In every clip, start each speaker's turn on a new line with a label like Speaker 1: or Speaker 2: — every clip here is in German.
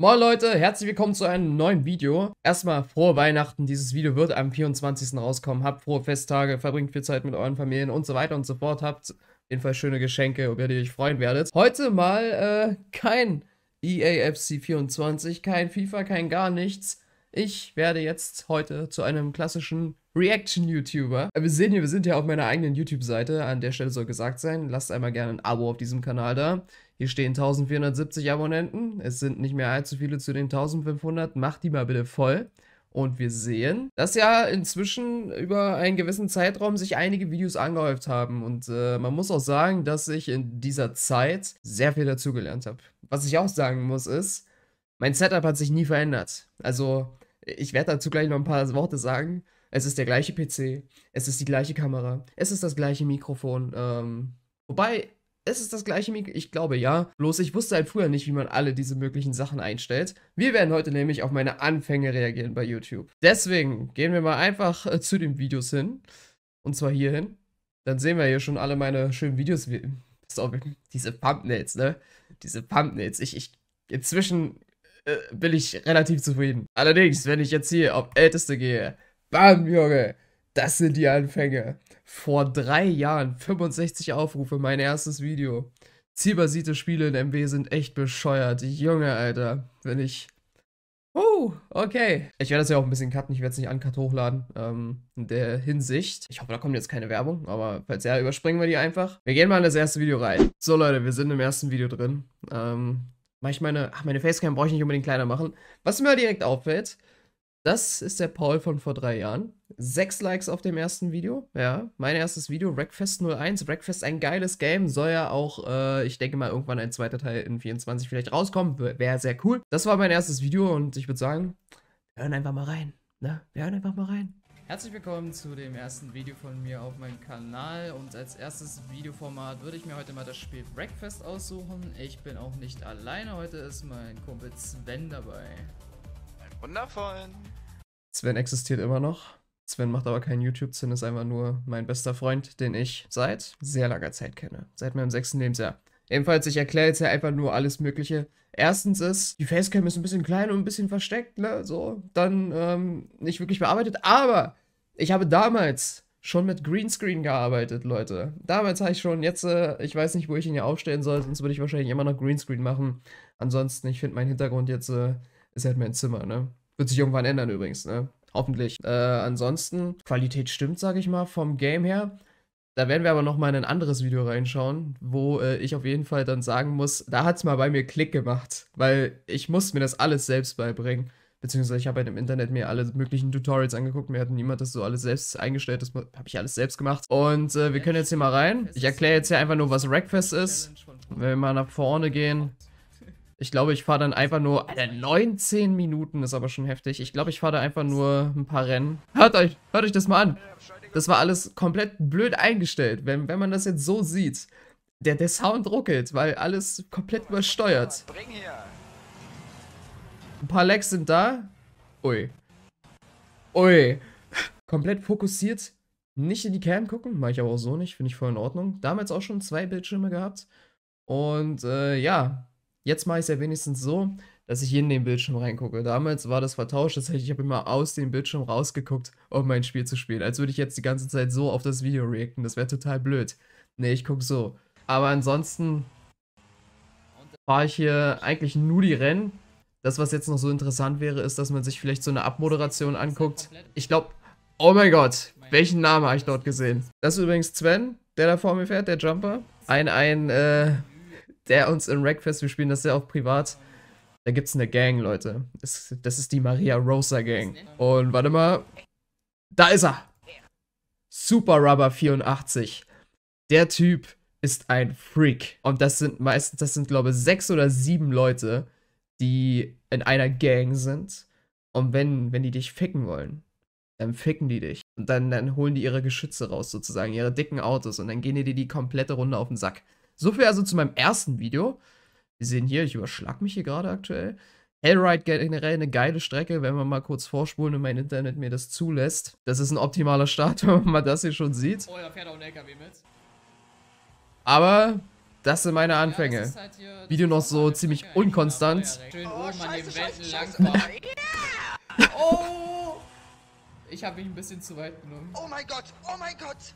Speaker 1: Moin Leute, herzlich willkommen zu einem neuen Video. Erstmal frohe Weihnachten, dieses Video wird am 24. rauskommen. Habt frohe Festtage, verbringt viel Zeit mit euren Familien und so weiter und so fort. Habt auf jeden Fall schöne Geschenke, über die ihr euch freuen werdet. Heute mal äh, kein EAFC 24, kein FIFA, kein gar nichts. Ich werde jetzt heute zu einem klassischen Reaction-YouTuber. Wir sehen hier, wir sind ja auf meiner eigenen YouTube-Seite. An der Stelle soll gesagt sein, lasst einmal gerne ein Abo auf diesem Kanal da. Hier stehen 1470 Abonnenten. Es sind nicht mehr allzu viele zu den 1500. Macht die mal bitte voll. Und wir sehen, dass ja inzwischen über einen gewissen Zeitraum sich einige Videos angehäuft haben. Und äh, man muss auch sagen, dass ich in dieser Zeit sehr viel dazugelernt habe. Was ich auch sagen muss ist, mein Setup hat sich nie verändert. Also ich werde dazu gleich noch ein paar Worte sagen. Es ist der gleiche PC, es ist die gleiche Kamera, es ist das gleiche Mikrofon. Ähm, wobei, es ist das gleiche Mikro. Ich glaube ja. Bloß ich wusste halt früher nicht, wie man alle diese möglichen Sachen einstellt. Wir werden heute nämlich auf meine Anfänge reagieren bei YouTube. Deswegen gehen wir mal einfach äh, zu den Videos hin. Und zwar hier hin. Dann sehen wir hier schon alle meine schönen Videos. So, diese Thumbnails, ne? Diese Thumbnails. Ich, ich, inzwischen äh, bin ich relativ zufrieden. Allerdings, wenn ich jetzt hier auf Älteste gehe, bam, Junge, das sind die Anfänge. Vor drei Jahren 65 Aufrufe, mein erstes Video. Zielbasierte Spiele in MW sind echt bescheuert. Junge, Alter. Wenn ich. Oh, okay. Ich werde das ja auch ein bisschen cutten. Ich werde es nicht uncut hochladen. Ähm, in der Hinsicht. Ich hoffe, da kommt jetzt keine Werbung. Aber falls ja, überspringen wir die einfach. Wir gehen mal in das erste Video rein. So, Leute, wir sind im ersten Video drin. Ähm, mach ich meine. Ach, meine Facecam brauche ich nicht unbedingt kleiner machen. Was mir direkt auffällt, das ist der Paul von vor drei Jahren. Sechs Likes auf dem ersten Video. Ja, mein erstes Video, Wreckfest 01. Wreckfest, ein geiles Game. Soll ja auch, äh, ich denke mal, irgendwann ein zweiter Teil in 24 vielleicht rauskommen. Wäre sehr cool. Das war mein erstes Video und ich würde sagen, wir hören einfach mal rein. Ne? Wir hören einfach mal rein. Herzlich willkommen zu dem ersten Video von mir auf meinem Kanal und als erstes Videoformat würde ich mir heute mal das Spiel Breakfast aussuchen. Ich bin auch nicht alleine, heute ist mein Kumpel Sven dabei.
Speaker 2: Wundervollen.
Speaker 1: Sven existiert immer noch. Sven macht aber keinen YouTube, Sven ist einfach nur mein bester Freund, den ich seit sehr langer Zeit kenne. Seit meinem sechsten Lebensjahr. Ebenfalls, ich erkläre jetzt ja einfach nur alles Mögliche. Erstens ist, die Facecam ist ein bisschen klein und ein bisschen versteckt, ne, so. Dann ähm, nicht wirklich bearbeitet, aber ich habe damals schon mit Greenscreen gearbeitet, Leute. Damals habe ich schon, jetzt, äh, ich weiß nicht, wo ich ihn hier aufstellen soll, sonst würde ich wahrscheinlich immer noch Greenscreen machen. Ansonsten, ich finde meinen Hintergrund jetzt äh, ist halt mein Zimmer, ne? Wird sich irgendwann ändern übrigens, ne? Hoffentlich. Äh, ansonsten, Qualität stimmt, sage ich mal, vom Game her. Da werden wir aber noch mal in ein anderes Video reinschauen, wo äh, ich auf jeden Fall dann sagen muss, da hat es mal bei mir Klick gemacht, weil ich muss mir das alles selbst beibringen. Beziehungsweise ich habe halt im Internet mir alle möglichen Tutorials angeguckt, mir hat niemand das so alles selbst eingestellt, das habe ich alles selbst gemacht. Und äh, wir können jetzt hier mal rein. Ich erkläre jetzt hier einfach nur, was Wreckfest ist. Wenn wir mal nach vorne gehen, ich glaube, ich fahre dann einfach nur. Alter, 19 Minuten ist aber schon heftig. Ich glaube, ich fahre da einfach nur ein paar Rennen. Hört euch, hört euch das mal an. Das war alles komplett blöd eingestellt, wenn, wenn man das jetzt so sieht. Der, der Sound ruckelt, weil alles komplett übersteuert. Ein paar Lags sind da. Ui. Ui. Komplett fokussiert. Nicht in die Cam gucken. Mache ich aber auch so nicht. Finde ich voll in Ordnung. Damals auch schon zwei Bildschirme gehabt. Und äh, ja, Jetzt mache ich es ja wenigstens so, dass ich in den Bildschirm reingucke. Damals war das vertauscht, das heißt, ich habe immer aus dem Bildschirm rausgeguckt, um mein Spiel zu spielen. Als würde ich jetzt die ganze Zeit so auf das Video reacten. Das wäre total blöd. Nee, ich gucke so. Aber ansonsten fahre ich hier eigentlich nur die Rennen. Das, was jetzt noch so interessant wäre, ist, dass man sich vielleicht so eine Abmoderation anguckt. Ich glaube, oh mein Gott, welchen Namen habe ich dort gesehen? Das ist übrigens Sven, der da vor mir fährt, der Jumper. Ein, ein, äh, der uns in Wreckfest, wir spielen das ja auch privat. Da gibt es eine Gang, Leute. Das, das ist die Maria Rosa Gang. Und warte mal. Da ist er. Super Rubber 84. Der Typ ist ein Freak. Und das sind meistens, das sind glaube ich sechs oder sieben Leute, die in einer Gang sind. Und wenn, wenn die dich ficken wollen, dann ficken die dich. Und dann, dann holen die ihre Geschütze raus, sozusagen, ihre dicken Autos. Und dann gehen die dir die komplette Runde auf den Sack. So viel also zu meinem ersten Video. Wir sehen hier, ich überschlag mich hier gerade aktuell. Hellride generell eine geile Strecke, wenn wir mal kurz vorspulen und mein Internet mir das zulässt. Das ist ein optimaler Start, wenn man mal das hier schon sieht. Oh, da fährt auch ein LKW mit. Aber das sind meine Anfänge.
Speaker 3: Ja, halt
Speaker 1: Video noch so ziemlich
Speaker 3: Brücke eigentlich
Speaker 1: unkonstant.
Speaker 3: nach Feuerrecht. Schön
Speaker 2: Oh,
Speaker 3: oben an
Speaker 2: scheiße,
Speaker 3: den
Speaker 2: scheiße,
Speaker 3: Wänden
Speaker 2: scheiße.
Speaker 3: langfahren.
Speaker 2: Oh,
Speaker 3: Oh! Ich habe mich ein bisschen zu weit genommen.
Speaker 2: oh mein Gott, oh mein Gott.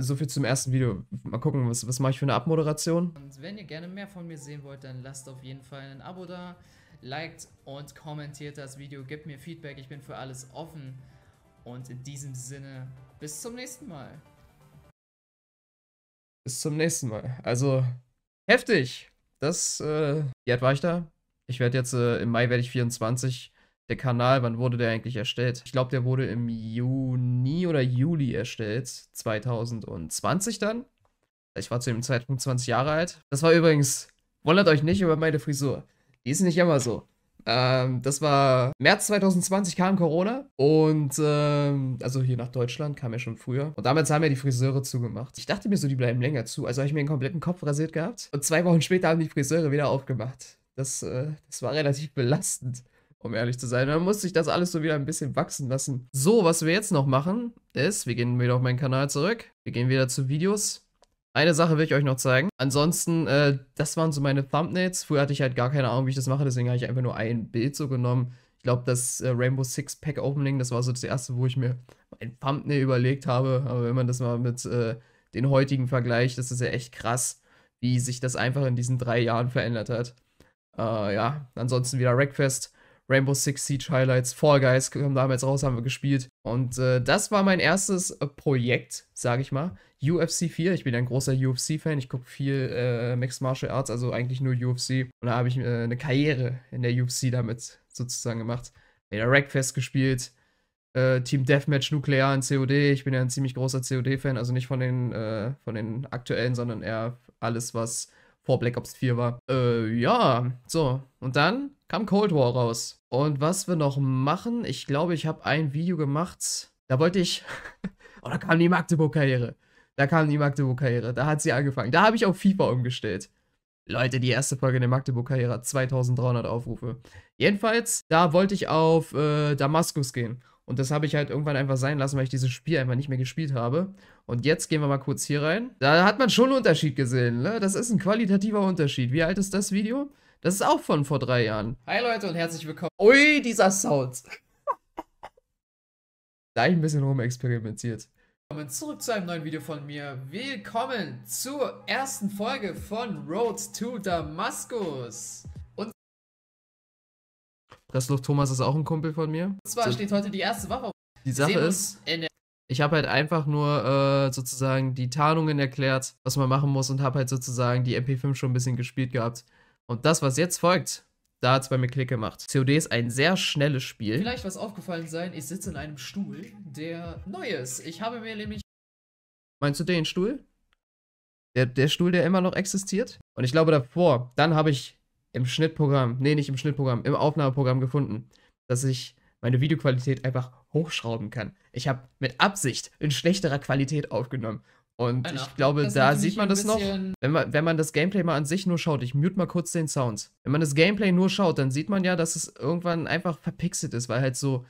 Speaker 1: So viel zum ersten Video. Mal gucken, was, was mache ich für eine Abmoderation?
Speaker 3: Und wenn ihr gerne mehr von mir sehen wollt, dann lasst auf jeden Fall ein Abo da, liked und kommentiert das Video, gebt mir Feedback, ich bin für alles offen. Und in diesem Sinne, bis zum nächsten Mal.
Speaker 1: Bis zum nächsten Mal. Also, heftig. Das, äh, wie alt war ich da? Ich werde jetzt, äh, im Mai werde ich 24. Der Kanal, wann wurde der eigentlich erstellt? Ich glaube, der wurde im Juni oder Juli erstellt. 2020 dann. Ich war zu dem Zeitpunkt 20 Jahre alt. Das war übrigens, wundert euch nicht über meine Frisur. Die ist nicht immer so. Ähm, das war März 2020 kam Corona und ähm, also hier nach Deutschland kam ja schon früher. Und damals haben ja die Friseure zugemacht. Ich dachte mir so, die bleiben länger zu. Also habe ich mir den kompletten Kopf rasiert gehabt und zwei Wochen später haben die Friseure wieder aufgemacht. Das, äh, das war relativ belastend, um ehrlich zu sein. Dann musste ich das alles so wieder ein bisschen wachsen lassen. So, was wir jetzt noch machen, ist, wir gehen wieder auf meinen Kanal zurück. Wir gehen wieder zu Videos. Eine Sache will ich euch noch zeigen. Ansonsten, äh, das waren so meine Thumbnails. Früher hatte ich halt gar keine Ahnung, wie ich das mache, deswegen habe ich einfach nur ein Bild so genommen. Ich glaube, das äh, Rainbow Six Pack Opening, das war so das erste, wo ich mir ein Thumbnail überlegt habe. Aber wenn man das mal mit äh, den heutigen vergleicht, das ist ja echt krass, wie sich das einfach in diesen drei Jahren verändert hat. Äh, ja, ansonsten wieder Wreckfest. Rainbow Six Siege Highlights, Fall Guys kam damals raus, haben wir gespielt. Und äh, das war mein erstes äh, Projekt, sage ich mal. UFC 4, ich bin ein großer UFC-Fan, ich gucke viel äh, Mixed Martial Arts, also eigentlich nur UFC. Und da habe ich äh, eine Karriere in der UFC damit sozusagen gemacht. Wieder Wreckfest gespielt, äh, Team Deathmatch Nuklear in COD. Ich bin ja ein ziemlich großer COD-Fan, also nicht von den, von den aktuellen, sondern eher alles, was vor Black Ops 4 war. Äh, ja, so. Und dann kam Cold War raus. Und was wir noch machen, ich glaube, ich habe ein Video gemacht. Da wollte ich. oh, da kam die Magdeburg-Karriere. Da kam die Magdeburg-Karriere. Da hat sie angefangen. Da habe ich auf FIFA umgestellt. Leute, die erste Folge der Magdeburg-Karriere hat 2300 Aufrufe. Jedenfalls, da wollte ich auf äh, Damaskus gehen. Und das habe ich halt irgendwann einfach sein lassen, weil ich dieses Spiel einfach nicht mehr gespielt habe. Und jetzt gehen wir mal kurz hier rein. Da hat man schon einen Unterschied gesehen, ne? Das ist ein qualitativer Unterschied. Wie alt ist das Video? Das ist auch von vor drei Jahren.
Speaker 3: Hi Leute und herzlich willkommen.
Speaker 1: Ui, dieser Sound. da ich ein bisschen rumexperimentiert.
Speaker 3: Willkommen zurück zu einem neuen Video von mir. Willkommen zur ersten Folge von Road to Damaskus. Und
Speaker 1: Pressluft Thomas ist auch ein Kumpel von mir.
Speaker 3: zwar
Speaker 1: So,
Speaker 3: steht heute die erste Waffe auf.
Speaker 1: die Sache ist, ich habe halt einfach nur äh, sozusagen die Tarnungen erklärt, was man machen muss und habe halt sozusagen die MP5 schon ein bisschen gespielt gehabt. Und das, was jetzt folgt, da hat es bei mir Klick gemacht. COD ist ein sehr schnelles Spiel.
Speaker 3: Vielleicht was aufgefallen sein, ich sitze in einem Stuhl, der neu ist. Ich habe mir nämlich
Speaker 1: Meinst du den Stuhl? Der, der Stuhl, der immer noch existiert? Und ich glaube davor, dann habe ich im Schnittprogramm, nee, nicht im Schnittprogramm, im Aufnahmeprogramm gefunden, dass ich meine Videoqualität einfach hochschrauben kann. Ich habe mit Absicht in schlechterer Qualität aufgenommen. Und
Speaker 3: Einer.
Speaker 1: ich glaube, da sieht man das noch. Wenn man, wenn man das Gameplay mal an sich nur schaut, ich mute mal kurz den Sound. Wenn man das Gameplay nur schaut, dann sieht man ja, dass es irgendwann einfach verpixelt ist, weil halt so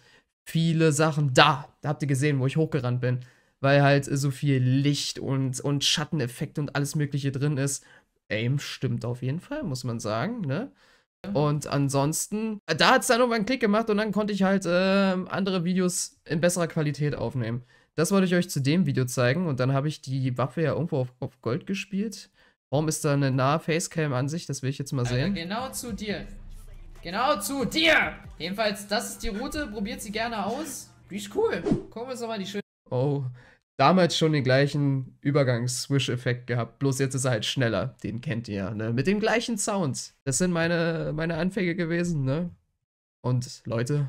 Speaker 1: viele Sachen da, da habt ihr gesehen, wo ich hochgerannt bin, weil halt so viel Licht und, und Schatteneffekt und alles Mögliche drin ist. Aim stimmt auf jeden Fall, muss man sagen, ne? Und ansonsten, da hat es dann irgendwann einen Klick gemacht und dann konnte ich halt ähm, andere Videos in besserer Qualität aufnehmen. Das wollte ich euch zu dem Video zeigen und dann habe ich die Waffe ja irgendwo auf, auf Gold gespielt. Warum ist da eine nahe Facecam an sich? Das will ich jetzt mal
Speaker 3: Alter,
Speaker 1: sehen.
Speaker 3: genau zu dir. Genau zu dir! Jedenfalls, das ist die Route, probiert sie gerne aus. Die ist cool. Gucken wir uns doch mal die schönen
Speaker 1: Oh, damals schon den gleichen Übergangs-Swish-Effekt gehabt. Bloß jetzt ist er halt schneller. Den kennt ihr ja, ne? Mit dem gleichen Sound. Das sind meine, meine Anfänge gewesen, ne? Und Leute,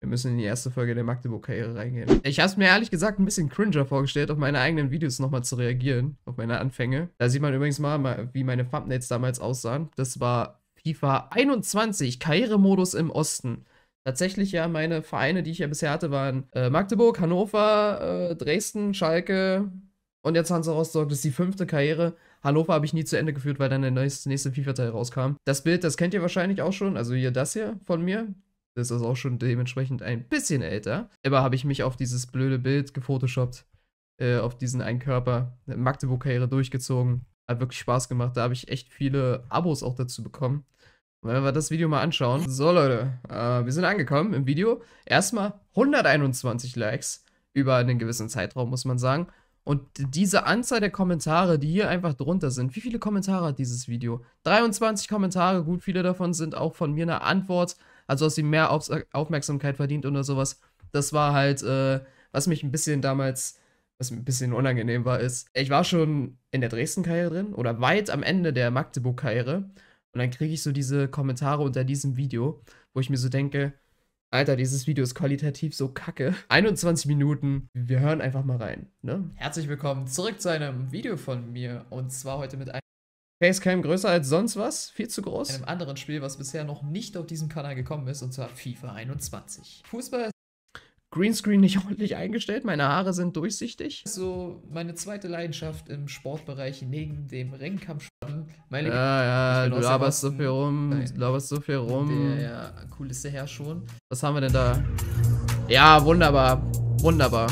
Speaker 1: wir müssen in die erste Folge der Magdeburg-Karriere reingehen. Ich habe es mir ehrlich gesagt ein bisschen cringer vorgestellt, auf meine eigenen Videos nochmal zu reagieren, auf meine Anfänge. Da sieht man übrigens mal, wie meine Thumbnails damals aussahen. Das war FIFA 21, Karrieremodus im Osten. Tatsächlich ja, meine Vereine, die ich ja bisher hatte, waren äh, Magdeburg, Hannover, äh, Dresden, Schalke und jetzt Hansa Rostock. Das ist die fünfte Karriere. Hannover habe ich nie zu Ende geführt, weil dann der nächste, nächste FIFA-Teil rauskam. Das Bild, das kennt ihr wahrscheinlich auch schon. Also hier das hier von mir. Das ist auch schon dementsprechend ein bisschen älter. Immer habe ich mich auf dieses blöde Bild gefotoshoppt. Äh, auf diesen einen Körper. Magdeburg-Karriere durchgezogen. Hat wirklich Spaß gemacht. Da habe ich echt viele Abos auch dazu bekommen. Wenn wir das Video mal anschauen. So, Leute, äh, wir sind angekommen im Video. Erstmal 121 Likes über einen gewissen Zeitraum, muss man sagen. Und diese Anzahl der Kommentare, die hier einfach drunter sind, wie viele Kommentare hat dieses Video? 23 Kommentare, gut, viele davon sind auch von mir eine Antwort, also dass sie mehr Auf Aufmerksamkeit verdient oder sowas. Das war halt, äh, was mich ein bisschen damals, was ein bisschen unangenehm war, ist, ich war schon in der Dresden-Karriere drin oder weit am Ende der Magdeburg-Karriere und dann kriege ich so diese Kommentare unter diesem Video, wo ich mir so denke, Alter, dieses Video ist qualitativ so kacke. 21 Minuten, wir hören einfach mal rein. Ne?
Speaker 3: Herzlich willkommen zurück zu einem Video von mir und zwar heute mit einem,
Speaker 1: Facecam größer als sonst was? Viel zu groß?
Speaker 3: einem anderen Spiel, was bisher noch nicht auf diesem Kanal gekommen ist und zwar FIFA 21. Fußball
Speaker 1: Greenscreen nicht ordentlich eingestellt, meine Haare sind durchsichtig.
Speaker 3: so meine zweite Leidenschaft im Sportbereich neben dem Ringkampfsport. Meine
Speaker 1: Ja, ja, du laberst so viel rum,
Speaker 3: Nein.
Speaker 1: du laberst so viel rum.
Speaker 3: der Kulisse her schon.
Speaker 1: Was haben wir denn da? Ja, wunderbar. Wunderbar.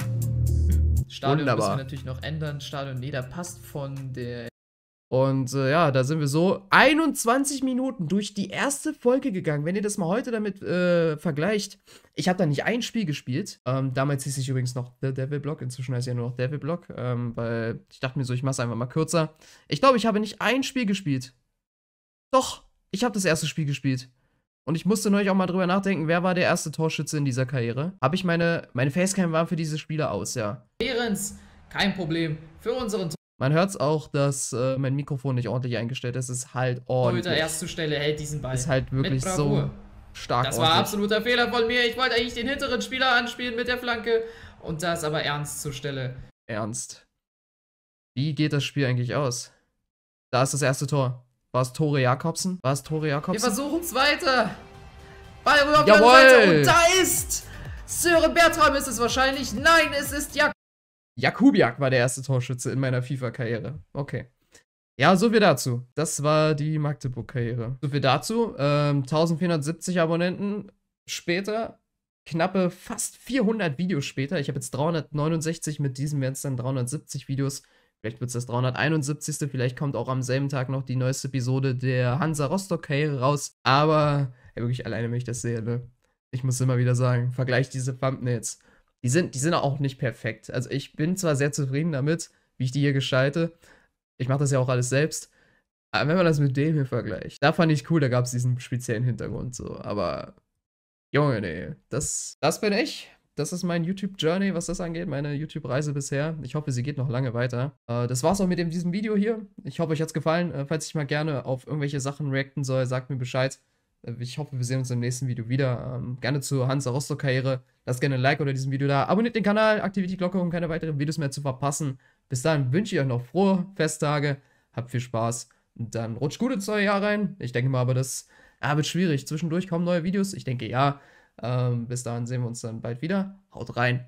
Speaker 3: Stadion
Speaker 1: Wunderbar.
Speaker 3: müssen wir natürlich noch ändern. Stadion, nee, da passt von der
Speaker 1: Und äh, ja, da sind wir so 21 Minuten durch die erste Folge gegangen. Wenn ihr das mal heute damit äh, vergleicht, ich habe da nicht ein Spiel gespielt. Ähm, damals hieß ich übrigens noch The Devil Block, inzwischen heißt ja nur noch Devil Block, ähm, weil ich dachte mir so, ich mache es einfach mal kürzer. Ich glaube, ich habe nicht ein Spiel gespielt. Doch, ich habe das erste Spiel gespielt. Und ich musste neulich auch mal drüber nachdenken, wer war der erste Torschütze in dieser Karriere. Habe ich meine, meine Facecam waren für diese Spiele aus, ja.
Speaker 3: Behrens. Kein Problem. Für unseren
Speaker 1: Man hört es auch, dass äh, mein Mikrofon nicht ordentlich eingestellt ist. Es ist halt
Speaker 3: Torhüter
Speaker 1: ordentlich.
Speaker 3: Erstzustelle hält diesen Ball.
Speaker 1: Ist halt wirklich so stark
Speaker 3: Das war
Speaker 1: ordentlich.
Speaker 3: absoluter Fehler von mir. Ich wollte eigentlich den hinteren Spieler anspielen mit der Flanke. Und da ist aber Ernst zur Stelle.
Speaker 1: ernst. Wie geht das Spiel eigentlich aus? Da ist das erste Tor. War es Tore Jakobsen? War es Tore
Speaker 3: Wir
Speaker 1: Jakobsen?
Speaker 3: versuchen es weiter. Ball rüber
Speaker 1: Jawohl.
Speaker 3: andere Seite. Und da ist Sören Bertram ist es wahrscheinlich. Nein, es ist Jakob.
Speaker 1: Jakubiak war der erste Torschütze in meiner FIFA-Karriere. Okay. Ja, so viel dazu. Das war die Magdeburg-Karriere. So viel dazu. Ähm, 1470 Abonnenten später. Knappe fast 400 Videos später. Ich habe jetzt 369, mit diesem werden es dann 370 Videos. Vielleicht wird es das 371. Vielleicht kommt auch am selben Tag noch die neueste Episode der Hansa Rostock-Karriere raus. Aber ja, wirklich alleine, wenn ich das sehe, ne? Ich muss immer wieder sagen, vergleich diese Thumbnails. Die sind, die sind auch nicht perfekt. Also ich bin zwar sehr zufrieden damit, wie ich die hier gestalte. Ich mache das ja auch alles selbst. Aber wenn man das mit dem hier vergleicht, da fand ich cool, da gab es diesen speziellen Hintergrund so. Aber Junge, nee, das, das bin ich. Das ist mein YouTube-Journey, was das angeht, meine YouTube-Reise bisher. Ich hoffe, sie geht noch lange weiter. Äh, das war's auch mit dem, diesem Video hier. Ich hoffe, euch hat's gefallen. Äh, falls ich mal gerne auf irgendwelche Sachen reacten soll, sagt mir Bescheid. Äh, Ich hoffe, wir sehen uns im nächsten Video wieder. Ähm, gerne zur Hansa Rostock-Karriere. Lasst gerne ein Like unter diesem Video da. Abonniert den Kanal, aktiviert die Glocke, um keine weiteren Videos mehr zu verpassen. Bis dahin wünsche ich euch noch frohe Festtage. Habt viel Spaß. Und dann rutscht gut ins neue Jahr rein. Ich denke mal, aber das ah, wird schwierig. Zwischendurch kommen neue Videos. Ich denke ja. Ähm, bis dahin sehen wir uns dann bald wieder. Haut rein.